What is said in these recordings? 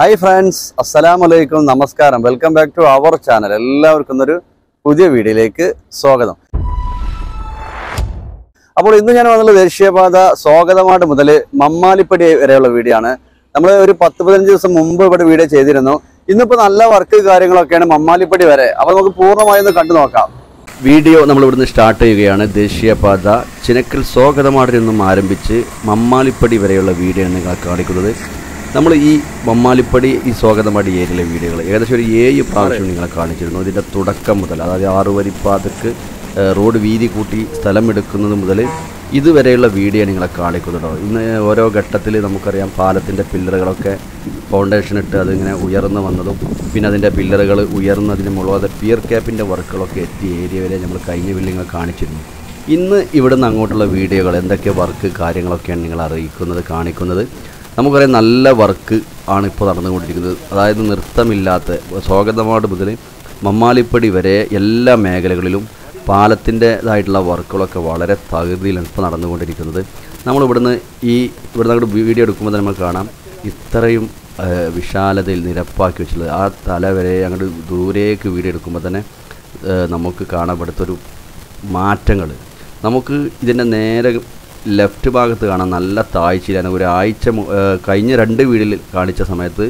Hi friends അസ്സലാം വലൈക്കും നമസ്കാരം welcome back to our channel എല്ലാവർക്കും ഒരു പുതിയ വീഡിയോയിലേക്ക് സ്വാഗതം. അപ്പോൾ ഇന്ന് ഞാൻ വന്നുള്ള ദേശീയപാത സ്വാഗതമാട് മുതൽ മമ്മാലിപ്പടി വരെയുള്ള വീഡിയോ ആണ്. നമ്മൾ ഒരു പത്ത് പതിനഞ്ച് ദിവസം മുമ്പ് ഇവിടെ വീഡിയോ ചെയ്തിരുന്നു. ഇന്നിപ്പോൾ നല്ല വർക്ക് കാര്യങ്ങളൊക്കെയാണ് മമ്മാലിപ്പടി വരെ. അപ്പോൾ നമുക്ക് പൂർണമായി ഒന്ന് കണ്ടു നോക്കാം. വീഡിയോ നമ്മൾ ഇവിടുന്ന് സ്റ്റാർട്ട് ചെയ്യുകയാണ്. ദേശീയപാത ചിനക്കൽ സ്വാഗതമാടിൽ നിന്നും ആരംഭിച്ച് മമ്മാലിപ്പടി വരെയുള്ള വീഡിയോ ആണ് നിങ്ങൾ കാണിക്കുന്നത്. നമ്മൾ ഈ മമ്മാലിപ്പടി ഈ സ്വാഗതമാടി ഏരിയയിലെ വീഡിയോകൾ ഏകദേശം ഒരു ഏഴ് പ്രാവശ്യം നിങ്ങളെ കാണിച്ചിരുന്നു. ഇതിന്റെ തുടക്കം മുതൽ അതായത് ആറുവരിപ്പാതക്ക് റോഡ് വീതി കൂട്ടി സ്ഥലം എടുക്കുന്നത് മുതൽ ഇതുവരെയുള്ള വീഡിയോ നിങ്ങളെ കാണിക്കുന്നുണ്ടോ? ഇന്ന് ഓരോ ഘട്ടത്തിൽ നമുക്കറിയാം പാലത്തിന്റെ പില്ലറുകളൊക്കെ ഫൗണ്ടേഷൻ ഇട്ട് അതിങ്ങനെ ഉയർന്നു വന്നതും പിന്നെ അതിന്റെ പില്ലറുകൾ ഉയർന്നതിന് മുഴുവൻ പിയർ ക്യാപ്പിന്റെ വർക്കുകളൊക്കെ എത്തിയ ഏരിയ വരെ നമ്മൾ കഴിഞ്ഞ ബില്ലിങ്ങൾ കാണിച്ചിരുന്നു. ഇന്ന് ഇവിടുന്ന് അങ്ങോട്ടുള്ള വീഡിയോകൾ എന്തൊക്കെ വർക്ക് കാര്യങ്ങളൊക്കെയാണ് നിങ്ങൾ അറിയിക്കുന്നത് കാണിക്കുന്നത്? നമുക്കറിയാം നല്ല വർക്ക് ആണ് ഇപ്പോൾ നടന്നുകൊണ്ടിരിക്കുന്നത്. അതായത് നൃത്തമില്ലാത്ത സ്വാഗതമാട് മുതൽ മമ്മാലിപ്പടി വരെ എല്ലാ മേഖലകളിലും പാലത്തിന്റെതായിട്ടുള്ള വർക്കുകളൊക്കെ വളരെ തകൃതിയിലാണ് ഇപ്പോൾ നടന്നുകൊണ്ടിരിക്കുന്നത്. നമ്മളിവിടുന്ന് ഈ ഇവിടുന്ന് അങ്ങോട്ട് വീഡിയോ എടുക്കുമ്പോൾ തന്നെ നമുക്ക് കാണാം. ഇത്രയും വിശാലതയിൽ നിരപ്പാക്കി വെച്ചിട്ടുള്ളത്. ആ തല വരെ അങ്ങോട്ട് ദൂരേക്ക് വീഡിയോ എടുക്കുമ്പോൾ തന്നെ നമുക്ക് കാണാൻ പറ്റത്തൊരു മാറ്റങ്ങൾ. നമുക്ക് ഇതിന്റെ നേരെ ലെഫ്റ്റ് ഭാഗത്ത് കാണാൻ നല്ല താഴ്ചയിലാണ് ഒരാഴ്ച കഴിഞ്ഞ രണ്ട് വീടിൽ കാണിച്ച സമയത്ത്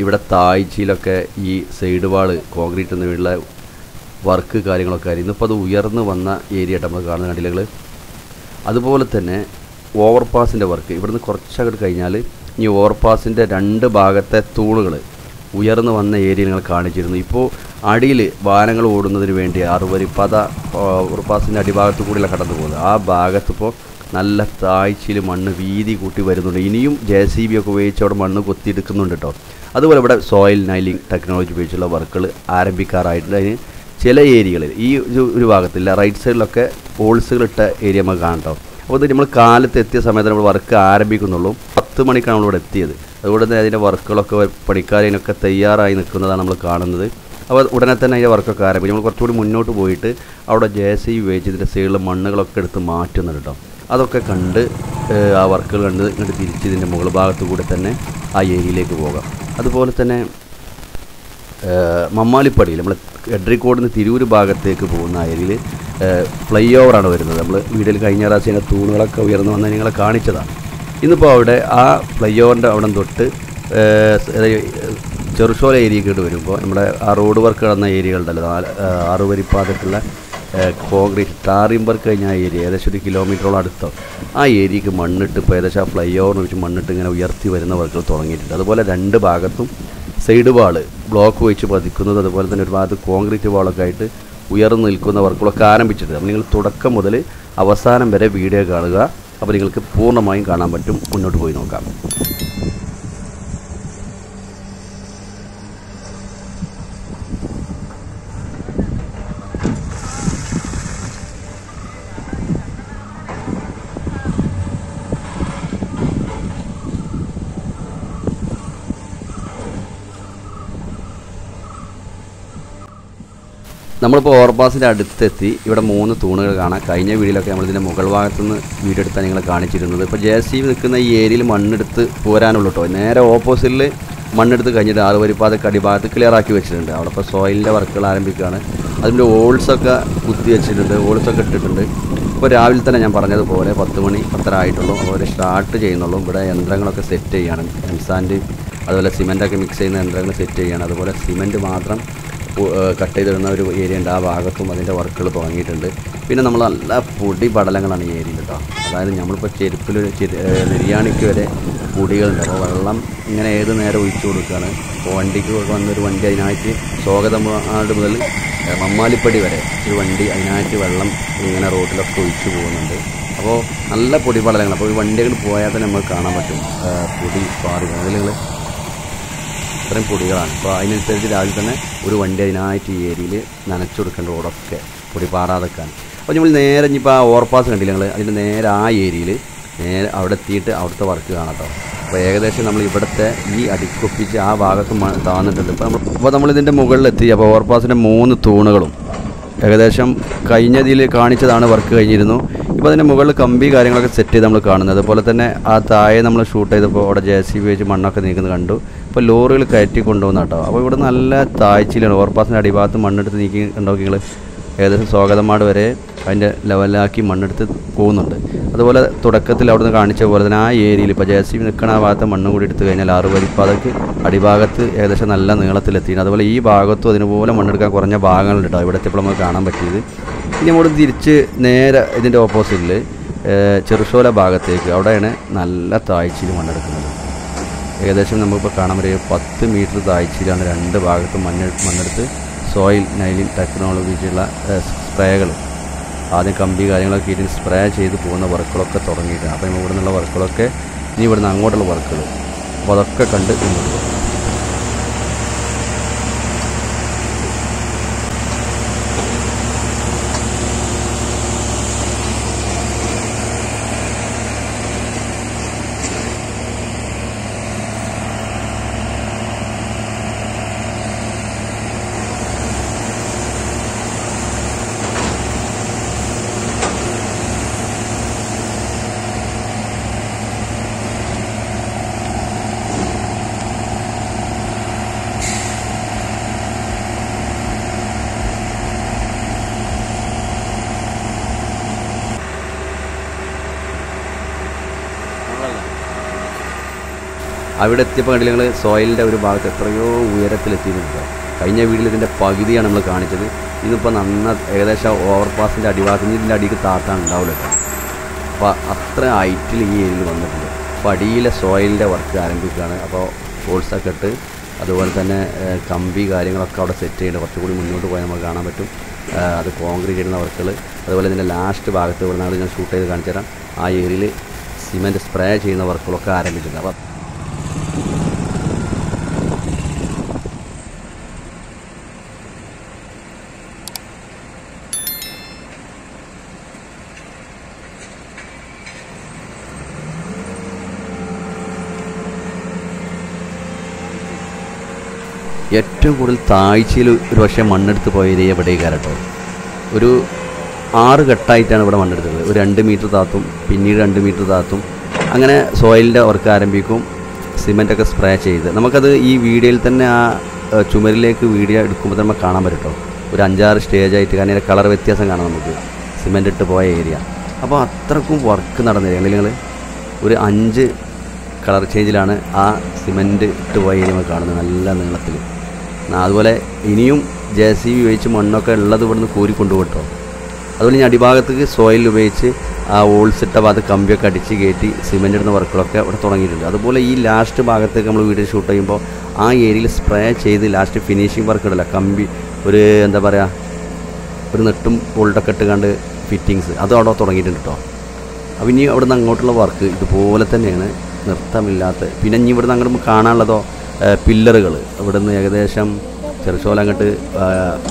ഇവിടെ താഴ്ചയിലൊക്കെ ഈ സൈഡ് വാൾ കോൺക്രീറ്റ് എന്ന വീടിലെ വർക്ക് കാര്യങ്ങളൊക്കെ ആയിരുന്നു. ഇപ്പോൾ അത് ഉയർന്നു വന്ന ഏരിയ ആയിട്ട് നമ്മൾ കാണുന്ന കണ്ടില്ലകൾ അതുപോലെ തന്നെ ഓവർപാസിന്റെ വർക്ക്. ഇവിടുന്ന് കുറച്ചങ്ങോട്ട് കഴിഞ്ഞാൽ ഈ ഓവർപാസിന്റെ രണ്ട് ഭാഗത്തെ തൂണുകൾ ഉയർന്നു വന്ന ഏരിയ നിങ്ങൾ കാണിച്ചിരുന്നു. ഇപ്പോൾ അടിയിൽ വാഹനങ്ങൾ ഓടുന്നതിന് വേണ്ടി അറുവരിപ്പത ഓവർപാസിന്റെ അടിഭാഗത്ത് കൂടിയുള്ള കടന്നു പോകുന്നത്. ആ ഭാഗത്തിപ്പോൾ നല്ല താഴ്ചയിൽ മണ്ണ് വീതി കൂട്ടി വരുന്നുണ്ട്. ഇനിയും ജെ സി ബി ഒക്കെ ഉപയോഗിച്ച് അവിടെ മണ്ണ് കൊത്തിയെടുക്കുന്നുണ്ട് കേട്ടോ. അതുപോലെ ഇവിടെ സോയിൽ നൈലിംഗ് ടെക്നോളജി ഉപയോഗിച്ചുള്ള വർക്കുകൾ ആരംഭിക്കാറായിട്ടുണ്ട്. അതിന് ചില ഏരിയകളിൽ ഈ ഒരു ഭാഗത്തില്ല റൈറ്റ് സൈഡിലൊക്കെ ഹോൾസുകളിട്ട ഏരിയ നമുക്ക് കാണാം കേട്ടോ. അപ്പോൾ നമ്മൾ കാലത്ത് എത്തിയ സമയത്ത് നമ്മൾ വർക്ക് ആരംഭിക്കുന്നുള്ളൂ. പത്ത് മണിക്കാണ് നമ്മളിവിടെ എത്തിയത്. അതുകൊണ്ട് തന്നെ അതിന്റെ വർക്കുകളൊക്കെ പണിക്കാരതിനൊക്കെ തയ്യാറായി നിൽക്കുന്നതാണ് നമ്മൾ കാണുന്നത്. അപ്പോൾ ഉടനെ തന്നെ അതിന്റെ വർക്കൊക്കെ ആരംഭിക്കും നമ്മൾ കുറച്ചുകൂടി മുന്നോട്ട് പോയിട്ട് അവിടെ ജെ സി ഉപയോഗിച്ച് സൈഡിൽ മണ്ണുകളൊക്കെ എടുത്ത് മാറ്റുന്നുണ്ട് കേട്ടോ. അതൊക്കെ കണ്ട് ആ വർക്കുകൾ കണ്ട് ഇങ്ങോട്ട് തിരിച്ച് ഇതിന്റെ മുകൾ ഭാഗത്തു കൂടെ തന്നെ ആ ഏരിയയിലേക്ക് പോകാം. അതുപോലെ തന്നെ മമ്മാലിപ്പടിയിൽ നമ്മൾ എഡ്രിക്കോട് നിന്ന് തിരൂർ ഭാഗത്തേക്ക് പോകുന്ന ഏരിയയിൽ ഫ്ലൈ ഓവറാണ് വരുന്നത്. നമ്മൾ വീടിൽ കഴിഞ്ഞ പ്രാവശ്യം അതിന്റെ തൂണുകളൊക്കെ ഉയർന്നു വന്ന് നിങ്ങളെ കാണിച്ചതാണ്. ഇന്നിപ്പോൾ അവിടെ ആ ഫ്ലൈ ഓവറിന്റെ അവിടെ തൊട്ട് ചെറുശോല ഏരിയയ്ക്കോട്ട് വരുമ്പോൾ നമ്മുടെ ആ റോഡ് വർക്ക് നടന്ന ഏരിയകളുണ്ടല്ലോ നാല് ആറുവരിപ്പാതക്കുള്ള കോൺക്രീറ്റ് ടാറിം വർക്ക് കഴിഞ്ഞ ആ ഏരിയ ഏകദേശം ഒരു കിലോമീറ്ററോളം അടുത്തോ. ആ ഏരിയക്ക് മണ്ണിട്ട് ഇപ്പോൾ ഏകദേശം ആ ഫ്ലൈ ഓവറിന് വെച്ച് മണ്ണിട്ട് ഇങ്ങനെ ഉയർത്തി വരുന്ന വർക്കുകൾ തുടങ്ങിയിട്ടുണ്ട്. അതുപോലെ രണ്ട് ഭാഗത്തും സൈഡ് വാൾ ബ്ലോക്ക് വെച്ച് പതിക്കുന്നത് അതുപോലെ തന്നെ ഒരു ഭാഗത്ത് കോൺക്രീറ്റ് വാളൊക്കെ ആയിട്ട് ഉയർന്നു നിൽക്കുന്ന വർക്കുകളൊക്കെ ആരംഭിച്ചിട്ടുണ്ട്. അപ്പോൾ നിങ്ങൾ തുടക്കം മുതൽ അവസാനം വരെ വീഡിയോ കാണുക. അപ്പോൾ നിങ്ങൾക്ക് പൂർണമായും കാണാൻ പറ്റും. മുന്നോട്ട് പോയി നോക്കാം. നമ്മളിപ്പോൾ ഓവർപാസിന്റെ അടുത്തെത്തി. ഇവിടെ മൂന്ന് തൂണുകൾ കാണാം. കഴിഞ്ഞ വീഡിയോയിലൊക്കെ നമ്മളിതിന്റെ മുകൾ ഭാഗത്തു നിന്ന് വീഡിയോ എടുത്താണ് നിങ്ങൾ കാണിച്ചിരുന്നത്. ഇപ്പോൾ ജെ സി നിൽക്കുന്ന ഈ ഏരിയയിൽ മണ്ണെടുത്ത് പോരാനുള്ളൂ കേട്ടോ നേരെ ഓപ്പോസിറ്റിൽ മണ്ണെടുത്ത് കഴിഞ്ഞിട്ട് ആറ് ആറുവരിപ്പാതൊക്കെ അടിഭാഗത്ത് ക്ലിയർ ആക്കി വെച്ചിട്ടുണ്ട്. അവിടെ ഇപ്പോൾ സോയിലിന്റെ വർക്കുകൾ ആരംഭിക്കുകയാണ് അതിന്റെ ഓൾസൊക്കെ കുത്തി വെച്ചിട്ടുണ്ട്. ഓൾസൊക്കെ ഇട്ടിട്ടുണ്ട്. ഇപ്പോൾ രാവിലെ തന്നെ ഞാൻ പറഞ്ഞതുപോലെ പത്ത് മണി പത്തര ആയിട്ടുള്ളൂ. അതുപോലെ സ്റ്റാർട്ട് ചെയ്യുന്നുള്ളൂ. ഇവിടെ യന്ത്രങ്ങളൊക്കെ സെറ്റ് ചെയ്യുകയാണ് എംസാൻഡ് അതുപോലെ സിമെന്റൊക്കെ മിക്സ് ചെയ്യുന്ന യന്ത്രങ്ങൾ സെറ്റ് ചെയ്യുകയാണ് അതുപോലെ സിമെന്റ് മാത്രം കട്ട് ചെയ്തിടുന്ന ഒരു ഏരിയ ഉണ്ട്. ആ ഭാഗത്തും അതിന്റെ വർക്കുകൾ തുടങ്ങിയിട്ടുണ്ട്. പിന്നെ നമ്മൾ നല്ല പൊടി പടലങ്ങളാണ് ഈ ഏരിയയിൽ കേട്ടോ അതായത് നമ്മളിപ്പോൾ ചെരുപ്പിൽ ഏഹ് വരെ പൊടികളുണ്ട്. അപ്പോൾ വെള്ളം ഇങ്ങനെ ഏത് നേരം ഒഴിച്ചു കൊടുക്കുകയാണ് അപ്പോൾ വണ്ടിക്ക് വന്നൊരു വണ്ടി അതിനായിട്ട് സ്വാഗതമാട് മുതൽ മമ്മാലിപ്പടി വരെ ഒരു വണ്ടി അതിനായിട്ട് വെള്ളം ഇങ്ങനെ റോഡിലൊക്കെ ഒഴിച്ചു പോകുന്നുണ്ട്. അപ്പോൾ നല്ല പൊടി പടലങ്ങൾ അപ്പോൾ ഈ വണ്ടികൾ പോയാൽ തന്നെ നമുക്ക് കാണാൻ പറ്റും. പൊടി പാറി അതിൽ ഇത്രയും പൊടികളാണ്. അപ്പോൾ അതിനനുസരിച്ച് രാവിലെ തന്നെ ഒരു വണ്ടി അതിനായിട്ട് ഈ ഏരിയയിൽ നനച്ചു കൊടുക്കേണ്ട റോഡൊക്കെ പൊടി പാറാതൊക്കെയാണ് അപ്പോൾ നമ്മൾ നേരെ ഇനിയിപ്പോൾ ആ ഓവർപാസ് കണ്ടില്ല ഞങ്ങൾ അതിന്റെ നേരെ ആ ഏരിയയിൽ നേരെ അവിടെ എത്തിയിട്ട് അവിടുത്തെ വർക്ക് കാണാം അപ്പോൾ ഏകദേശം നമ്മൾ ഇവിടുത്തെ ഈ അടിക്കൊപ്പിച്ച് ആ ഭാഗത്ത് താന്നിട്ടുണ്ട്. ഇപ്പോൾ നമ്മൾ ഇപ്പോൾ നമ്മളിതിന്റെ മുകളിലെത്തി. അപ്പോൾ ഓവർപാസിന്റെ മൂന്ന് തൂണുകളും ഏകദേശം കഴിഞ്ഞതിൽ കാണിച്ചതാണ് വർക്ക് കഴിഞ്ഞിരുന്നു. ഇപ്പോൾ അതിന്റെ മുകളിൽ കമ്പി കാര്യങ്ങളൊക്കെ സെറ്റ് ചെയ്ത് നമ്മൾ കാണുന്നത്. അതുപോലെ തന്നെ ആ താഴെ നമ്മൾ ഷൂട്ട് ചെയ്തപ്പോൾ അവിടെ ജെ സി ബി വെച്ച് മണ്ണൊക്കെ നീക്കുന്നത് കണ്ടു. ഇപ്പോൾ ലോറികൾ കയറ്റി കൊണ്ടുപോകുന്ന കേട്ടോ അപ്പോൾ ഇവിടെ നല്ല താഴ്ചയിലാണ്. ഓവർപാസിന്റെ അടിഭാഗത്ത് മണ്ണെടുത്ത് നീക്കി നിങ്ങൾ ഏകദേശം സ്വാഗതമാട് വരെ അതിന്റെ ലെവലാക്കി മണ്ണെടുത്ത് പോകുന്നുണ്ട്. അതുപോലെ തുടക്കത്തിൽ അവിടുന്ന് കാണിച്ച പോലെ തന്നെ ആ ഏരിയയിൽ ഇപ്പോൾ ജെ സി നിൽക്കുന്ന ആ ഭാഗത്ത് മണ്ണും കൂടി എടുത്തു കഴിഞ്ഞാൽ ആറ് വരിപ്പാതയ്ക്ക് അടിഭാഗത്ത് ഏകദേശം നല്ല നീളത്തിലെത്തി അതുപോലെ ഈ ഭാഗത്തും അതിനുപോലെ മണ്ണെടുക്കാൻ കുറഞ്ഞ ഭാഗങ്ങളുണ്ട് ഇവിടെ എത്തിയപ്പോൾ നമുക്ക് കാണാൻ പറ്റിയത്. ഇനി നമ്മൾ തിരിച്ച് നേരെ ഇതിന്റെ ഓപ്പോസിറ്റിൽ ചെറുശോല ഭാഗത്തേക്ക്. അവിടെയാണ് നല്ല താഴ്ചയിൽ മണ്ണെടുക്കുന്നത്. ഏകദേശം നമുക്കിപ്പോൾ കാണാൻ പറ്റിയ പത്ത് മീറ്റർ താഴ്ചയിലാണ് രണ്ട് ഭാഗത്തും മണ്ണ് മണ്ണെടുത്ത് സോയിൽ നൈലിൻ ടെക്നോളജിയുള്ള സ്പ്രേകൾ ആദ്യം കമ്പി കാര്യങ്ങളൊക്കെ ഇതിന് സ്പ്രേ ചെയ്ത് പോകുന്ന വർക്കുകളൊക്കെ തുടങ്ങിയിട്ടുണ്ട്. അപ്പം ഇവിടെ നിന്നുള്ള വർക്കുകളൊക്കെ ഇനി ഇവിടുന്ന് അങ്ങോട്ടുള്ള വർക്കുകൾ അപ്പോൾ അതൊക്കെ കണ്ട് മുന്നോട്ട് പോകും. അവിടെ എത്തിയപ്പോൾ കണ്ടില്ല നിങ്ങൾ സോയിലിന്റെ ഒരു ഭാഗത്ത് എത്രയോ ഉയരത്തിലെത്തിയിട്ടുണ്ട്. കഴിഞ്ഞ വീട്ടിൽ ഇതിന്റെ പകുതിയാണ് നമ്മൾ കാണിച്ചത്. ഇതിപ്പോൾ നന്ന ഏകദേശം ഓവർപാസിന്റെ അടിഭാഗത്ത് ഇതിന്റെ അടിക്ക് താത്താണ് ഉണ്ടാവില്ല അപ്പോൾ അത്ര ഹൈറ്റിൽ ഈ ഏരിയയിൽ വന്നിട്ടുണ്ട്. അപ്പോൾ അടിയിലെ സോയിലിന്റെ വർക്ക് ആരംഭിക്കുകയാണ്. അപ്പോൾ ഫോൾസൊക്കെ ഇട്ട് അതുപോലെ തന്നെ കമ്പി കാര്യങ്ങളൊക്കെ അവിടെ സെറ്റ് ചെയ്യുന്നുണ്ട് കുറച്ചുകൂടി മുന്നോട്ട് പോയാൽ നമുക്ക് കാണാൻ പറ്റും. അത് കോൺക്രീറ്റ് ചെയ്യുന്ന വർക്കുകൾ അതുപോലെ ഇതിന്റെ ലാസ്റ്റ് ഭാഗത്ത് ഇവിടെ ഞാൻ ഷൂട്ട് ചെയ്ത് കാണിച്ചു തരാം ആ ഏരിയയിൽ സിമെന്റ് സ്പ്രേ ചെയ്യുന്ന വർക്കുകളൊക്കെ ആരംഭിച്ചിട്ടുണ്ട്. അപ്പോൾ ഏറ്റവും കൂടുതൽ താഴ്ചയിൽ ഒരു പക്ഷേ മണ്ണെടുത്ത് പോയ ഏരിയ എവിടേക്കാണ് കേട്ടോ? ഒരു ആറ് ഘട്ടമായിട്ടാണ് ഇവിടെ മണ്ണെടുത്തത്. ഒരു രണ്ട് മീറ്റർ താത്തും പിന്നീട് രണ്ട് മീറ്റർ താത്തും. അങ്ങനെ സോയിലിന്റെ വർക്ക് ആരംഭിക്കും സിമെന്റൊക്കെ സ്പ്രേ ചെയ്ത്. നമുക്കത് ഈ വീഡിയോയിൽ തന്നെ ആ ചുമരിലേക്ക് വീഡിയോ എടുക്കുമ്പോൾ തന്നെ കാണാൻ പറ്റും ഒരു അഞ്ചാറ് സ്റ്റേജായിട്ട് കാരണം അതിന്റെ കളർ വ്യത്യാസം കാണാം നമുക്ക്. സിമെന്റ് ഇട്ട് പോയ ഏരിയ അപ്പോൾ അത്രക്കും വർക്ക് നടന്നില്ല? നിങ്ങൾ ഒരു അഞ്ച് കളർ ചേഞ്ചിലാണ് ആ സിമെന്റ് ഇട്ട് പോയ ഏരിയ കാണുന്നത്. നല്ല നീളത്തിൽ. അതുപോലെ ഇനിയും ജെ സി ബി ഉപയോഗിച്ച് മണ്ണൊക്കെ ഉള്ളത് ഇവിടുന്ന് കോരി കൊണ്ടുപോട്ടോ അതുപോലെ ഇനി അടിഭാഗത്തേക്ക് സോയിൽ ഉപയോഗിച്ച് ആ ഓൾസിട്ട ഭാഗത്ത് കമ്പിയൊക്കെ അടിച്ച് കയറ്റി സിമെന്റ് ഇടുന്ന വർക്കുകളൊക്കെ ഇവിടെ തുടങ്ങിയിട്ടുണ്ട്. അതുപോലെ ഈ ലാസ്റ്റ് ഭാഗത്തേക്ക് നമ്മൾ വീഡിയോ ഷൂട്ട് ചെയ്യുമ്പോൾ ആ ഏരിയയിൽ സ്പ്രേ ചെയ്ത് ലാസ്റ്റ് ഫിനിഷിങ് വർക്ക് ഇടില്ല കമ്പി ഒരു എന്താ പറയുക ഒരു നെട്ടും ബോൾട്ടൊക്കെ ഇട്ടുകൊണ്ട് ഫിറ്റിങ്സ് അതും അവിടെ തുടങ്ങിയിട്ടുണ്ട് കേട്ടോ അപ്പോൾ ഇനി അവിടുന്ന് അങ്ങോട്ടുള്ള വർക്ക് ഇതുപോലെ തന്നെയാണ്. നൃത്തമില്ലാത്ത പിന്നെ ഇനി ഇവിടുന്ന് അങ്ങോട്ട് കാണാനുള്ളതോ പില്ലറുകൾ. ഇവിടുന്ന് ഏകദേശം ചെറുശോലങ്ങട്ട്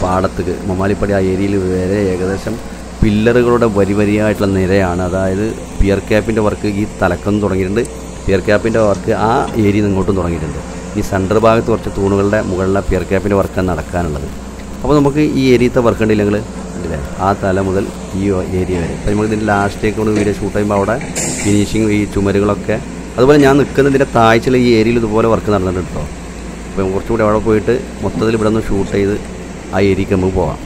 പാടത്തേക്ക് മമ്മാലിപ്പടി ആ ഏരിയയിൽ വരെ ഏകദേശം പില്ലറുകളുടെ വരി വരിയായിട്ടുള്ള നിരയാണ്. അതായത് പിയർ ക്യാപ്പിന്റെ വർക്ക് ഈ തലക്കം തുടങ്ങിയിട്ടുണ്ട്. പിയർ ക്യാപ്പിന്റെ വർക്ക് ആ ഏരിയയിൽ നിന്ന് ഇങ്ങോട്ടും തുടങ്ങിയിട്ടുണ്ട്. ഈ സെന്റർ ഭാഗത്ത് കുറച്ച് തൂണുകളുടെ മുകളിലെ പിയർ ക്യാപ്പിന്റെ വർക്കാണ് നടക്കാനുള്ളത്. അപ്പോൾ നമുക്ക് ഈ ഏരിയത്തെ വർക്ക് ഉണ്ടെങ്കിൽ ഇല്ലേ ആ തല മുതൽ ഈ ഏരിയ വരെ. അപ്പോൾ നമുക്ക് ഇതിന്റെ ലാസ്റ്റേക്ക് കൊണ്ട് വീഡിയോ ഷൂട്ട് ചെയ്യുമ്പോൾ അവിടെ ഫിനിഷിങ് ഈ ചുമരുകളൊക്കെ അതുപോലെ ഞാൻ നിൽക്കുന്നതിന്റെ താഴ്ചയിൽ ഈ ഏരിയയിൽ ഇതുപോലെ വർക്ക് നടന്നിട്ടുണ്ട് കേട്ടോ അപ്പോൾ കുറച്ചുകൂടി അവിടെ പോയിട്ട് മൊത്തത്തിൽ ഇവിടെ നിന്ന് ഷൂട്ട് ചെയ്ത് ആ ഏരിയക്ക് നമുക്ക് പോവാം.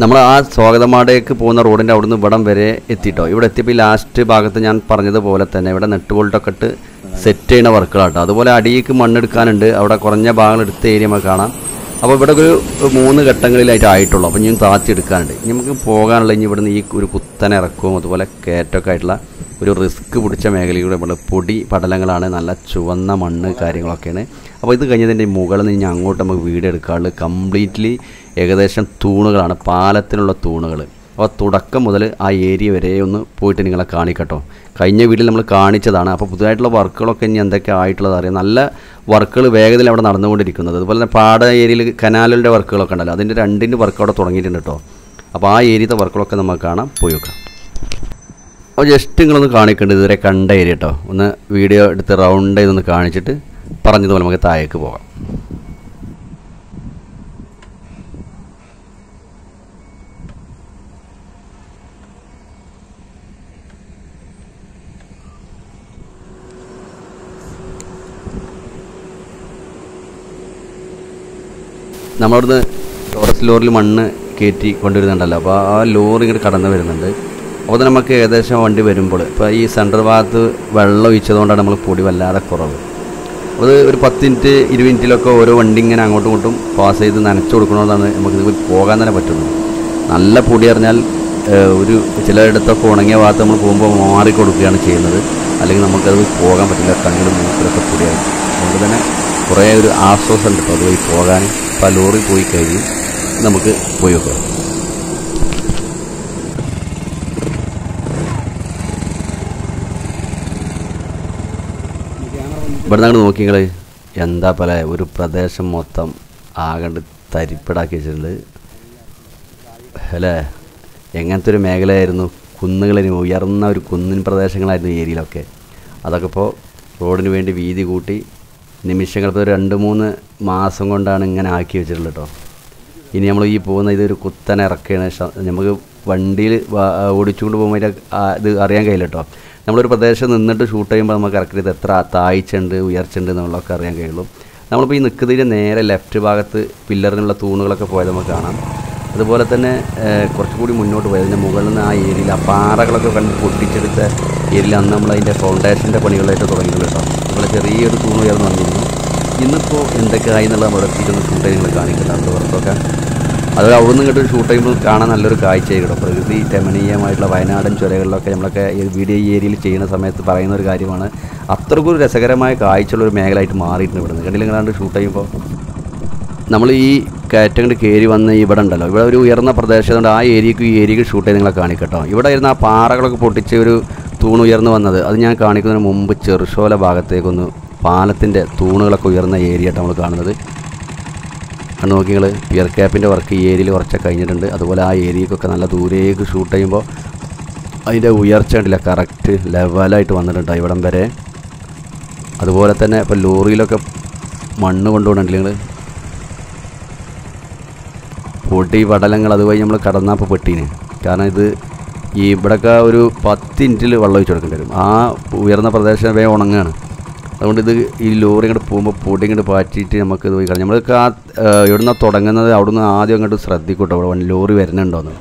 നമ്മൾ ആ സ്വാഗതമാടേക്ക് പോകുന്ന റോഡിന്റെ അവിടുന്ന് ഇവിടം വരെ എത്തിയിട്ടോ ഇവിടെ എത്തിയപ്പോൾ ലാസ്റ്റ് ഭാഗത്ത് ഞാൻ പറഞ്ഞതുപോലെ തന്നെ ഇവിടെ നെട്ട് ബോൾട്ടൊക്കെ ഇട്ട് സെറ്റ് ചെയ്യുന്ന വർക്കുകളാട്ടോ. അതുപോലെ അടിയിലേക്ക് മണ്ണെടുക്കാനുണ്ട്. അവിടെ കുറഞ്ഞ ഭാഗങ്ങൾ എടുത്ത ഏരിയ നമുക്ക് കാണാം. അപ്പോൾ ഇവിടെ ഒരു മൂന്ന് ഘട്ടങ്ങളിലായിട്ട് ആയിട്ടുള്ളൂ. അപ്പോൾ ഇനി താഴ്ത്തിയെടുക്കാനുണ്ട് ഇനി നമുക്ക് പോകാനുള്ള ഇനി ഇവിടുന്ന് ഈ ഒരു കുത്തനെ ഇറക്കവും അതുപോലെ കയറ്റമൊക്കെ ആയിട്ടുള്ള ഒരു റിസ്ക് പിടിച്ച മേഖലയിലൂടെ നമ്മൾ പൊടി പടലങ്ങളാണ് നല്ല ചുവന്ന മണ്ണ് കാര്യങ്ങളൊക്കെയാണ്. അപ്പോൾ ഇത് കഴിഞ്ഞതിന്റെ മുകളിൽ നിന്ന് അങ്ങോട്ട് നമുക്ക് വീട് എടുക്കാനുള്ളത് കംപ്ലീറ്റ്ലി ഏകദേശം തൂണുകളാണ് പാലത്തിനുള്ള തൂണുകൾ അപ്പോൾ തുടക്കം മുതൽ ആ ഏരിയ വരെ ഒന്ന് പോയിട്ട് നിങ്ങളെ കാണിക്കട്ടോ. കഴിഞ്ഞ വീട്ടിൽ നമ്മൾ കാണിച്ചതാണ്. അപ്പോൾ പുതുതായിട്ടുള്ള വർക്കുകളൊക്കെ ഇനി എന്തൊക്കെ ആയിട്ടുള്ളത് അറിയാം. നല്ല വർക്കുകൾ വേഗത്തിൽ അവിടെ നടന്നുകൊണ്ടിരിക്കുന്നത്. അതുപോലെ തന്നെ പാട ഏരിയയിൽ കനാലുകളുടെ വർക്കുകളൊക്കെ ഉണ്ടല്ലോ. അതിന്റെ രണ്ടിന്റെ വർക്ക് അവിടെ തുടങ്ങിയിട്ടുണ്ട് കേട്ടോ. അപ്പോൾ ആ ഏരിയത്തെ വർക്കുകളൊക്കെ നമുക്ക് കാണാം. പോയി നോക്കാം. അപ്പോൾ ജസ്റ്റ് നിങ്ങളൊന്ന് കാണിക്കേണ്ടത് ഇതുവരെ കണ്ട ഏരിയ കേട്ടോ. ഒന്ന് വീഡിയോ എടുത്ത് റൗണ്ട് ചെയ്തൊന്ന് കാണിച്ചിട്ട് പറഞ്ഞതുപോലെ നമുക്ക് താഴേക്ക് പോകാം. നമ്മളവിടുന്ന് ടോറസ് ലോറിയിൽ മണ്ണ് കയറ്റി കൊണ്ടുവരുന്നുണ്ടല്ലോ. അപ്പോൾ ആ ലോറി ഇങ്ങോട്ട് കടന്നു വരുന്നുണ്ട്. അപ്പോൾ നമുക്ക് ഏകദേശം വണ്ടി വരുമ്പോൾ ഇപ്പോൾ ഈ സെൻട്രൽ ഭാഗത്ത് വെള്ളം ഒഴിച്ചതുകൊണ്ടാണ് നമ്മൾ പൊടി വല്ലാതെ കുറവ്. അത് ഒരു പത്ത് മിനിറ്റ് ഇരുപത് മിനിറ്റിലൊക്കെ ഓരോ വണ്ടി ഇങ്ങനെ അങ്ങോട്ടും ഇങ്ങോട്ടും പാസ് ചെയ്ത് നനച്ചു കൊടുക്കണമെന്നാണ് നമുക്ക് പോകാൻ തന്നെ പറ്റുന്നത്. നല്ല പൊടി അറിഞ്ഞാൽ ഒരു ചിലയിടത്തൊക്കെ ഉണങ്ങിയ ഭാഗത്ത് നമ്മൾ പോകുമ്പോൾ മാറി കൊടുക്കുകയാണ് ചെയ്യുന്നത്. അല്ലെങ്കിൽ നമുക്കത് പോകാൻ പറ്റില്ല. കണ്ണിലും മൂക്കിലൊക്കെ പൊടിയായി. അതുകൊണ്ട് തന്നെ കുറേ ഒരു ആശ്വാസം കേട്ടോ അതുവഴി പോകാൻ ഇപ്പോൾ ലോറി പോയി കഴിഞ്ഞ് നമുക്ക് പോയി വെക്കാം ഇവിടെ നിന്ന് നോക്കിയങ്ങൾ നിങ്ങൾ എന്താ പല ഒരു പ്രദേശം മൊത്തം ആകണ്ട് തരിപ്പിടാക്കി വെച്ചിട്ടുണ്ട്. അല്ലേ? എങ്ങനത്തെ ഒരു മേഖലയായിരുന്നു? കുന്നുകളിന് ഉയർന്ന ഒരു കുന്നിൻ പ്രദേശങ്ങളായിരുന്നു ഏരിയയിലൊക്കെ. അതൊക്കെ ഇപ്പോൾ റോഡിന് വേണ്ടി വീതി കൂട്ടി നിമിഷങ്ങൾ ഇപ്പോൾ രണ്ട് മൂന്ന് മാസം കൊണ്ടാണ് ഇങ്ങനെ ആക്കി വെച്ചിട്ടുള്ളത് കേട്ടോ ഇനി നമ്മൾ ഈ പോകുന്ന ഇതൊരു കുത്തനെ ഇറക്കുകയാണ്. നമുക്ക് വണ്ടിയിൽ ഓടിച്ചുകൊണ്ട് പോകുമ്പോൾ ഇത് അറിയാൻ കഴിയില്ല കേട്ടോ നമ്മളൊരു പ്രദേശത്ത് നിന്നിട്ട് ഷൂട്ട് ചെയ്യുമ്പോൾ നമുക്ക് ഇത് എത്ര താഴ്ചയുണ്ട് ഉയർച്ചയുണ്ട് എന്നുള്ളതൊക്കെ അറിയാൻ കഴിയുള്ളൂ. നമ്മളിപ്പോൾ ഈ നിൽക്കുന്നതിന്റെ നേരെ ലെഫ്റ്റ് ഭാഗത്ത് പില്ലറിനുള്ള തൂണുകളൊക്കെ പോയത് നമുക്ക് കാണാം. അതുപോലെ തന്നെ കുറച്ചുകൂടി മുന്നോട്ട് പോയി. അതിന്റെ മുകളിൽ നിന്ന് ആ ഏരിയയിൽ ആ പാറകളൊക്കെ കണ്ട് പൊട്ടിച്ചെടുത്ത ഏരിയയിൽ അന്ന് നമ്മൾ അതിന്റെ ഫൗണ്ടേഷന്റെ പണികളായിട്ട് തുടങ്ങിയത് കേട്ടോ. നമ്മൾ ചെറിയൊരു തൂണ് ഉയർന്നു വന്നിരുന്നു. ഇന്നിപ്പോൾ എന്തൊക്കെ ആയി നമ്മൾ നമ്മുടെ എത്തിയിട്ടൊന്ന് ഷൂട്ട് കാണിക്കുന്നുണ്ട് പുറത്തൊക്കെ അത് അവിടെ നിന്ന് ഇങ്ങോട്ട് ഷൂട്ട് ചെയ്യുമ്പോൾ കാണാൻ നല്ലൊരു കാഴ്ചയായി കേട്ടോ. പ്രകൃതി രമണീയമായിട്ടുള്ള വയനാടൻ ചുരകളിലൊക്കെ നമ്മളൊക്കെ വീഡിയോ ഏരിയയിൽ ചെയ്യുന്ന സമയത്ത് പറയുന്ന ഒരു കാര്യമാണ്. അത്രക്കും രസകരമായ കാഴ്ചയുള്ള ഒരു മേഖലയായിട്ട് മാറിയിട്ടുണ്ട് ഇവിടുന്ന്. കണ്ടില്ലെങ്കിലാണ്ട് ഷൂട്ട് ചെയ്യുമ്പോൾ നമ്മൾ ഈ കയറ്റം കൊണ്ട് കയറി വന്ന് ഇവിടെ ഉണ്ടല്ലോ. ഇവിടെ ഒരു ഉയർന്ന പ്രദേശമുണ്ട് ആ ഏരിയക്ക് ഈ ഏരിയക്ക് ഷൂട്ട് ചെയ്ത് നിങ്ങളെ കാണിക്കട്ടോ. ഇവിടെ ഇരുന്ന് ആ പാറകളൊക്കെ പൊട്ടിച്ച് ഒരു തൂണ് ഉയർന്നു വന്നത്. അത് ഞാൻ കാണിക്കുന്നതിന് മുമ്പ് ചെറുശോല ഭാഗത്തേക്കൊന്ന് പാലത്തിന്റെ തൂണുകളൊക്കെ ഉയർന്ന ഏരിയ നമ്മൾ കാണുന്നത്. കണ്ടു നോക്കി നിങ്ങൾ പിയർ ക്യാപ്പിന്റെ വർക്ക് ഈ ഏരിയയിൽ കുറച്ച് കഴിഞ്ഞിട്ടുണ്ട്. അതുപോലെ ആ ഏരിയക്കൊക്കെ നല്ല ദൂരേക്ക് ഷൂട്ട് ചെയ്യുമ്പോൾ അതിന്റെ ഉയർച്ച ഉണ്ടല്ല കറക്റ്റ് ലെവലായിട്ട് വന്നിട്ടുണ്ട് ഇവിടം വരെ. അതുപോലെ തന്നെ ഇപ്പോൾ ലോറിയിലൊക്കെ മണ്ണ് കൊണ്ടുപോകണമെങ്കിൽ നിങ്ങൾ പൊടി പടലങ്ങൾ അതുവഴി നമ്മൾ കടന്നപ്പോൾ പെട്ടീന്. കാരണം ഇത് ഈ ഇവിടെയൊക്കെ ഒരു പത്ത് ഇഞ്ചിൽ വെള്ളം ഒഴിച്ച് കൊടുക്കേണ്ടി വരും. ആ ഉയർന്ന പ്രദേശം വേഗം ഉണങ്ങുകയാണ് അതുകൊണ്ട് ഇത് ഈ ലോറി ഇങ്ങോട്ട് പോകുമ്പോൾ പൊടി ഇങ്ങോട്ട് പാറ്റിയിട്ട് നമുക്ക് ഇത് പോയി കളഞ്ഞു. നമ്മൾക്ക് ആ എവിടുന്ന തുടങ്ങുന്നത് അവിടുന്ന് ആദ്യം അങ്ങോട്ട് ശ്രദ്ധിക്കൂട്ടോ. അവിടെ ലോറി വരുന്നുണ്ടോയെന്ന്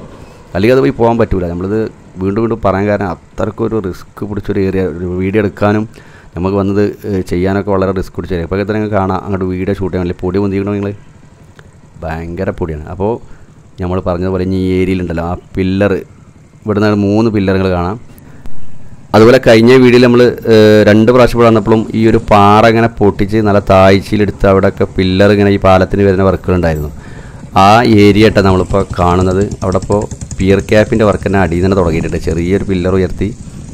അല്ലെങ്കിൽ അത് പോയി പോകാൻ പറ്റില്ല നമ്മളിത് വീണ്ടും വീണ്ടും പറയാൻ കാരണം അത്രക്കൊരു റിസ്ക് പിടിച്ചൊരു ഏരിയ ഒരു വീഡിയോ എടുക്കാനും നമുക്ക് വന്നത് ചെയ്യാനൊക്കെ വളരെ റിസ്ക് പിടിച്ച തന്നെ കാണാം. അങ്ങോട്ട് വീഡിയോ ഷൂട്ട് ചെയ്യാൻ പൊടി നിങ്ങൾ ഭയങ്കര പൊടിയാണ്. അപ്പോൾ നമ്മൾ പറഞ്ഞതുപോലെ ഇനി ഈ ഏരിയയിലുണ്ടല്ലോ ആ പില്ലർ ഇവിടെ നിന്ന് മൂന്ന് പില്ലറുകൾ കാണാം. അതുപോലെ കഴിഞ്ഞ വീഡിയോയിൽ നമ്മൾ രണ്ട് പ്രാവശ്യം ഇവിടെ വന്നപ്പോഴും ഈ ഒരു പാറ ഇങ്ങനെ പൊട്ടിച്ച് നല്ല താഴ്ചയിലെടുത്ത് അവിടെയൊക്കെ പില്ലർ ഇങ്ങനെ ഈ പാലത്തിന് വരുന്ന വർക്കുകളുണ്ടായിരുന്നു. ആ ഏരിയ ആയിട്ടാണ് നമ്മളിപ്പോൾ കാണുന്നത്. അവിടെ ഇപ്പോൾ പിയർ ക്യാപ്പിന്റെ വർക്ക് തന്നെ അടിയിൽ തന്നെ തുടങ്ങിയിട്ടുണ്ട്. ചെറിയൊരു പില്ലർ ഉയർത്തി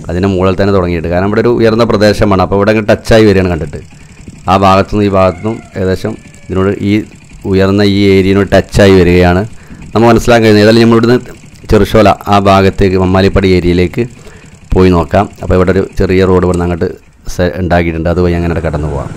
അതിന്റെ മുകളിൽ തന്നെ തുടങ്ങിയിട്ട് കാരണം ഇവിടെ ഒരു ഉയർന്ന പ്രദേശമാണ്. അപ്പോൾ ഇവിടെ ടച്ചായി വരികയാണ് കണ്ടിട്ട്. ആ ഭാഗത്തുനിന്ന് ഈ ഭാഗത്തുനിന്നും ഏകദേശം ഇതിനോട് ഈ ഉയർന്ന ഈ ഏരിയനോട് ടച്ചായി വരികയാണ്. നമ്മൾ മനസ്സിലാക്കാൻ കഴിയുന്നത് ഏതായാലും നമ്മളിവിടുന്ന് ചെറുശോല ആ ഭാഗത്തേക്ക് മമ്മാലിപ്പടി ഏരിയയിലേക്ക് പോയി നോക്കാം. അപ്പോൾ ഇവിടെ ഒരു ചെറിയ റോഡ് ഇവിടെ നിന്ന് അങ്ങോട്ട് ഉണ്ടാക്കിയിട്ടുണ്ട്. അതുവഴി അങ്ങനെ കടന്നു പോവാം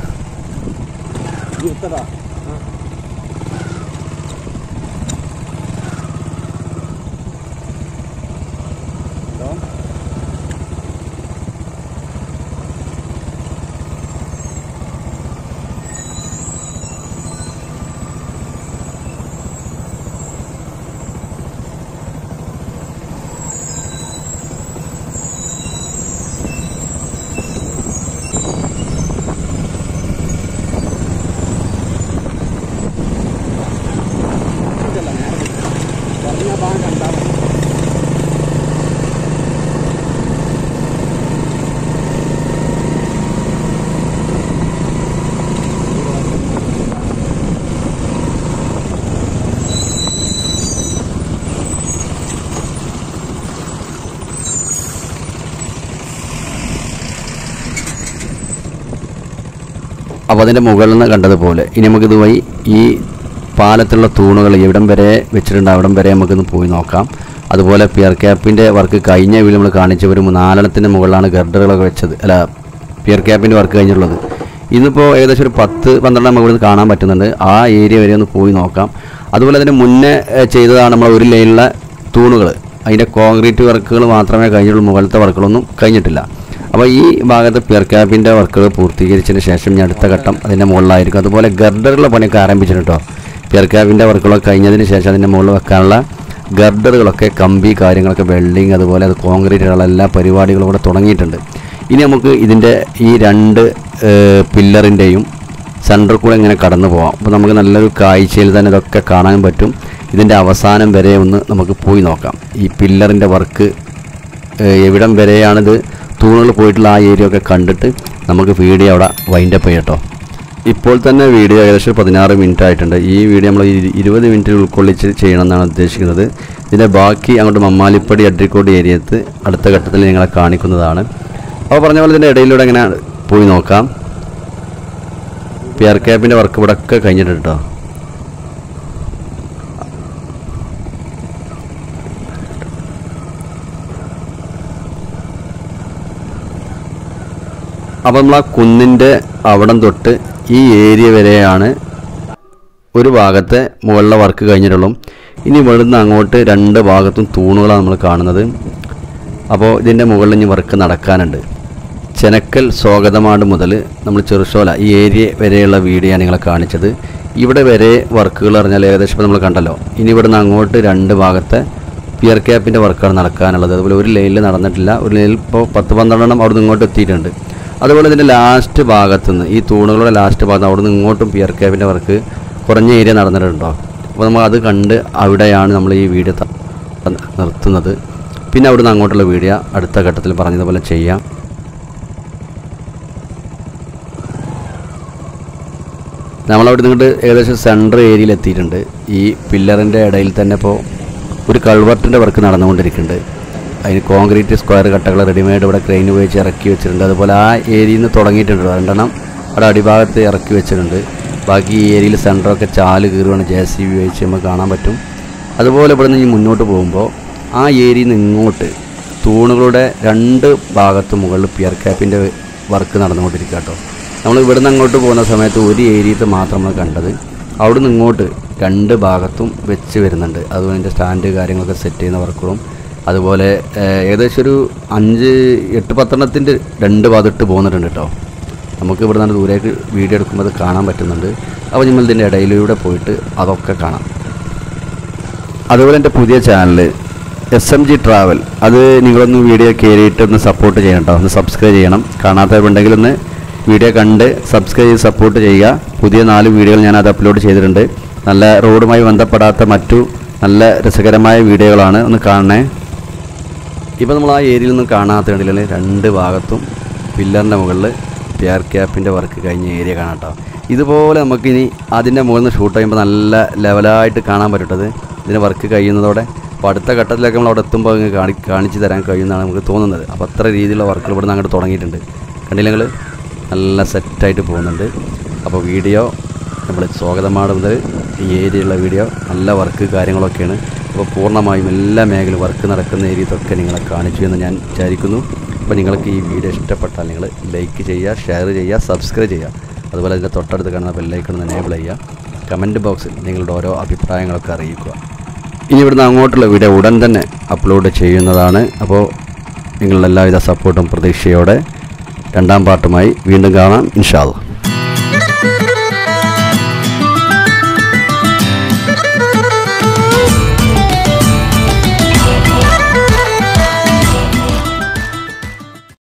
അതിന്റെ മുകളിൽ നിന്ന് കണ്ടതുപോലെ. ഇനി നമുക്കിത് വഴി ഈ പാലത്തിലുള്ള തൂണുകൾ എവിടം വരെ വെച്ചിട്ടുണ്ട് അവിടം വരെ നമുക്കൊന്ന് പോയി നോക്കാം. അതുപോലെ പിയർ ക്യാപ്പിന്റെ വർക്ക് കഴിഞ്ഞ വീട് നമ്മൾ കാണിച്ച ഒരു നാലെണ്ണത്തിന്റെ മുകളിലാണ് ഗർഡറുകളൊക്കെ വെച്ചത്. അല്ല പിയർ ക്യാപ്പിന്റെ വർക്ക് കഴിഞ്ഞുള്ളത് ഇന്നിപ്പോൾ ഏകദേശം ഒരു പത്ത് പന്ത്രണ്ട് മുകളിൽ കാണാൻ പറ്റുന്നുണ്ട്. ആ ഏരിയ വരെ ഒന്ന് പോയി നോക്കാം. അതുപോലെ അതിന് മുന്നേ ചെയ്തതാണ് നമ്മൾ ഒരു ലൈനിലുള്ള തൂണുകൾ അതിന്റെ കോൺക്രീറ്റ് വർക്കുകൾ മാത്രമേ കഴിഞ്ഞുള്ളൂ മുകളിലത്തെ വർക്കുകളൊന്നും കഴിഞ്ഞിട്ടില്ല. അപ്പോൾ ഈ ഭാഗത്ത് പിയർ ക്യാപ്പിന്റെ വർക്കുകൾ പൂർത്തീകരിച്ചതിന് ശേഷം ഞാൻ അടുത്ത ഘട്ടം അതിന്റെ മുകളിലായിരിക്കും. അതുപോലെ ഗർഡറുള്ള പണിയൊക്കെ ആരംഭിച്ചിട്ടുണ്ട് കേട്ടോ പിയർ ക്യാപ്പിന്റെ വർക്കുകളൊക്കെ കഴിഞ്ഞതിന് ശേഷം അതിന്റെ മുകളിൽ വെക്കാനുള്ള ഗർഡറുകളൊക്കെ കമ്പി കാര്യങ്ങളൊക്കെ വെൽഡിങ് അതുപോലെ അത് കോൺക്രീറ്റുകൾ എല്ലാ പരിപാടികളും കൂടെ തുടങ്ങിയിട്ടുണ്ട്. ഇനി നമുക്ക് ഇതിന്റെ ഈ രണ്ട് പില്ലറിന്റെയും സെന്ററിൽ കൂടെ ഇങ്ങനെ കടന്നു പോകാം അപ്പോൾ നമുക്ക് നല്ലൊരു കാഴ്ചയിൽ തന്നെ ഇതൊക്കെ കാണാൻ പറ്റും. ഇതിന്റെ അവസാനം വരെ ഒന്ന് നമുക്ക് പോയി നോക്കാം. ഈ പില്ലറിന്റെ വർക്ക് എവിടം വരെയാണിത്? തൂണുകൾ പോയിട്ടുള്ള ആ ഏരിയ ഒക്കെ കണ്ടിട്ട് നമുക്ക് വീഡിയോ അവിടെ വൈൻഡപ്പ് ചെയ്യട്ടോ ഇപ്പോൾ തന്നെ വീഡിയോ ഏകദേശം പതിനാറ് മിനിറ്റ് ആയിട്ടുണ്ട്. ഈ വീഡിയോ നമ്മൾ ഇരു- ഇരുപത് മിനിറ്റിൽ ഉൾക്കൊള്ളിച്ച് ചെയ്യണമെന്നാണ് ഉദ്ദേശിക്കുന്നത്. ഇതിന്റെ ബാക്കി അങ്ങോട്ട് മമ്മാലിപ്പടി അഡ്രിക്കോട് ഏരിയത്ത് അടുത്ത ഘട്ടത്തിൽ നിങ്ങളെ കാണിക്കുന്നതാണ്. അപ്പോൾ പറഞ്ഞ പോലെ ഇതിന്റെ ഇടയിലൂടെ ഇങ്ങനെ പോയി നോക്കാം. പി ആർ ക്യാപ്പിന്റെ വർക്ക് ഇവിടെ ഒക്കെ കഴിഞ്ഞിട്ടുണ്ട് കേട്ടോ. അപ്പം നമ്മൾ ആ കുന്നിന്റെ അവിടം തൊട്ട് ഈ ഏരിയ വരെയാണ് ഒരു ഭാഗത്തെ മുകളിലെ വർക്ക് കഴിഞ്ഞിട്ടുള്ളൂ. ഇനി ഇവിടുന്ന് അങ്ങോട്ട് രണ്ട് ഭാഗത്തും തൂണുകളാണ് നമ്മൾ കാണുന്നത്. അപ്പോൾ ഇതിന്റെ മുകളിൽ ഇനി വർക്ക് നടക്കാനുണ്ട്. ചെനക്കൽ സ്വാഗതമാട് മുതൽ നമ്മൾ ചെറുശോല ഈ ഏരിയ വരെയുള്ള ആണ് നിങ്ങളെ കാണിച്ചത്. ഇവിടെ വരെ വർക്കുകൾ അറിഞ്ഞാൽ ഏകദേശം നമ്മൾ കണ്ടല്ലോ. ഇനി ഇവിടുന്ന് അങ്ങോട്ട് രണ്ട് ഭാഗത്തെ പിയർ ക്യാപ്പിന്റെ വർക്കാണ് നടക്കാനുള്ളത്. അതുപോലെ ഒരു ലൈനിൽ നടന്നിട്ടില്ല. ഒരു ലൈനിൽ ഇപ്പോൾ പത്ത് പന്ത്രണ്ടെണ്ണം അവിടെ നിന്ന് ഇങ്ങോട്ട് എത്തിയിട്ടുണ്ട്. അതുപോലെ ഇതിന്റെ ലാസ്റ്റ് ഭാഗത്തു നിന്ന് ഈ തൂണുകളുടെ ലാസ്റ്റ് ഭാഗത്ത് അവിടെ നിന്ന് ഇങ്ങോട്ടും പിയർ ക്യാപ്പിന്റെ വർക്ക് കുറഞ്ഞ ഏരിയ നടന്നിട്ടുണ്ടോ? അപ്പോൾ നമ്മൾ അത് കണ്ട് അവിടെയാണ് നമ്മൾ ഈ വീഡിയോ നിർത്തുന്നത്. പിന്നെ അവിടുന്ന് അങ്ങോട്ടുള്ള വീഡിയോ അടുത്ത ഘട്ടത്തിൽ പറഞ്ഞതുപോലെ ചെയ്യാം. നമ്മളവിടെ നിന്നിട്ട് ഏകദേശം സെൻട്രൽ ഏരിയയിൽ എത്തിയിട്ടുണ്ട്. ഈ പില്ലറിന്റെ ഇടയിൽ തന്നെ ഇപ്പോൾ ഒരു കൾവർട്ടിന്റെ വർക്ക് നടന്നുകൊണ്ടിരിക്കുന്നുണ്ട്. അതിന് കോൺക്രീറ്റ് സ്ക്വയർ കട്ടകൾ റെഡിമെയ്ഡ് ഇവിടെ ക്രെയിൻ ഉപയോഗിച്ച് ഇറക്കി വെച്ചിട്ടുണ്ട്. അതുപോലെ ആ ഏരിയയിൽ നിന്ന് തുടങ്ങിയിട്ടുണ്ട്. രണ്ടെണ്ണം അവിടെ അടിഭാഗത്ത് ഇറക്കി വെച്ചിട്ടുണ്ട്. ബാക്കി ഈ ഏരിയയിൽ സെന്ററൊക്കെ ചാൽ കീറുകയാണ് ജെ സി ബി ഉപയോഗിച്ച് നമുക്ക് കാണാൻ പറ്റും. അതുപോലെ ഇവിടെ നിന്ന് മുന്നോട്ട് പോകുമ്പോൾ ആ ഏരിയയിൽ നിന്ന് ഇങ്ങോട്ട് തൂണുകളുടെ രണ്ട് ഭാഗത്ത് മുകളിൽ പിയർ ക്യാപ്പിന്റെ വർക്ക് നടന്നുകൊണ്ടിരിക്കുക കേട്ടോ. നമ്മൾ ഇവിടെ നിന്ന് അങ്ങോട്ട് പോകുന്ന സമയത്ത് ഒരു ഏരിയത്ത് മാത്രം നമ്മൾ കണ്ടത്. നിന്ന് ഇങ്ങോട്ട് രണ്ട് ഭാഗത്തും വെച്ച് വരുന്നുണ്ട്. അതുപോലെ അതിന്റെ സ്റ്റാൻഡ് കാര്യങ്ങളൊക്കെ സെറ്റ് ചെയ്യുന്ന വർക്കുകളും അതുപോലെ ഏകദേശം ഒരു അഞ്ച് എട്ട് പത്തെണ്ണത്തിന്റെ രണ്ട് ഭാഗത്ത് പോകുന്നുണ്ട് കേട്ടോ നമുക്ക് ഇവിടെ നിന്ന് ദൂരേക്ക് വീഡിയോ എടുക്കുമ്പോൾ അത് കാണാൻ പറ്റുന്നുണ്ട്. അപ്പോൾ നമ്മൾ ഇതിന്റെ ഇടയിലൂടെ പോയിട്ട് അതൊക്കെ കാണാം. അതുപോലെ എന്റെ പുതിയ channel S M G travel അത് നിങ്ങളൊന്ന് വീഡിയോ കയറിയിട്ട് ഒന്ന് സപ്പോർട്ട് ചെയ്യണം കേട്ടോ ഒന്ന് സബ്സ്ക്രൈബ് ചെയ്യണം. കാണാത്തവരുണ്ടെങ്കിൽ ഒന്ന് വീഡിയോ കണ്ട് സബ്സ്ക്രൈബ് ചെയ്ത് സപ്പോർട്ട് ചെയ്യുക. പുതിയ നാല് വീഡിയോകൾ ഞാൻ അത് അപ്ലോഡ് ചെയ്തിട്ടുണ്ട്. നല്ല റോഡുമായി ബന്ധപ്പെടാത്ത മറ്റു നല്ല രസകരമായ വീഡിയോകളാണ് ഒന്ന് കാണണേ. ഇപ്പോൾ നമ്മൾ ആ ഏരിയയിൽ നിന്നും കാണാത്ത കണ്ടില്ലേ? രണ്ട് ഭാഗത്തും പില്ലറിന്റെ മുകളിൽ പിയർ ക്യാപ്പിന്റെ വർക്ക് കഴിഞ്ഞ ഏരിയ കാണാം കേട്ടോ. ഇതുപോലെ നമുക്കിനി അതിന്റെ മുകളിൽ നിന്ന് ഷൂട്ട് ചെയ്യുമ്പോൾ നല്ല ലെവലായിട്ട് കാണാൻ പറ്റട്ടത് ഇതിന്റെ വർക്ക് കഴിയുന്നതോടെ അപ്പോൾ അടുത്ത ഘട്ടത്തിലൊക്കെ നമ്മൾ അവിടെ എത്തുമ്പോൾ അങ്ങ് കാണി കാണിച്ച് തരാൻ കഴിയുമെന്നാണ് നമുക്ക് തോന്നുന്നത്. അപ്പോൾ അത്ര രീതിയിലുള്ള വർക്കുകൾ ഇവിടെ നിന്ന് അങ്ങോട്ട് തുടങ്ങിയിട്ടുണ്ട്. കണ്ടില്ല നിങ്ങൾ? നല്ല സെറ്റായിട്ട് പോകുന്നുണ്ട്. അപ്പോൾ വീഡിയോ നമ്മൾ സ്വാഗതമാണ് മുതൽ. ഈ ഏരിയയിലുള്ള വീഡിയോ നല്ല വർക്ക് കാര്യങ്ങളൊക്കെയാണ്. അപ്പോൾ പൂർണമായും എല്ലാ മേഖലയും വർക്ക് നടക്കുന്ന ഏരിയതൊക്കെ നിങ്ങളെ കാണിച്ചു എന്ന് ഞാൻ വിചാരിക്കുന്നു. അപ്പോൾ നിങ്ങൾക്ക് ഈ വീഡിയോ ഇഷ്ടപ്പെട്ടാൽ നിങ്ങൾ ലൈക്ക് ചെയ്യുക ഷെയർ ചെയ്യുക സബ്സ്ക്രൈബ് ചെയ്യുക. അതുപോലെ അതിന്റെ തൊട്ടടുത്ത് കാണുന്ന ബെല്ലൈക്കൺ എനേബിൾ ചെയ്യുക. കമന്റ് ബോക്സിൽ നിങ്ങളുടെ ഓരോ അഭിപ്രായങ്ങളൊക്കെ അറിയിക്കുക. ഇനി ഇവിടുന്ന് അങ്ങോട്ടുള്ള വീഡിയോ ഉടൻ തന്നെ അപ്ലോഡ് ചെയ്യുന്നതാണ്. അപ്പോൾ നിങ്ങളുടെ എല്ലാവിധ സപ്പോർട്ടും പ്രതീക്ഷയോടെ രണ്ടാം പാർട്ടുമായി വീണ്ടും കാണാം. ഇൻഷാല്ല